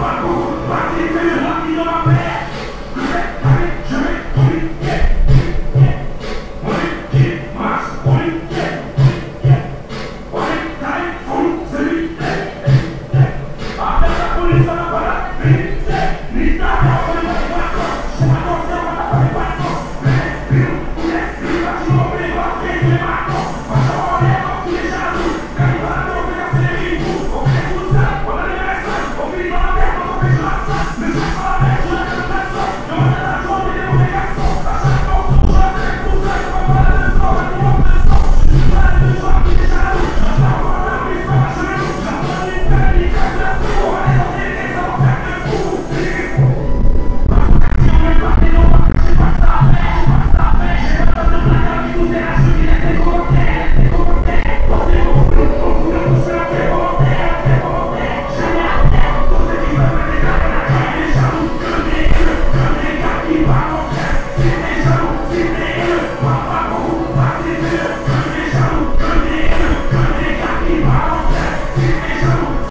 Manu, Manu, Manu,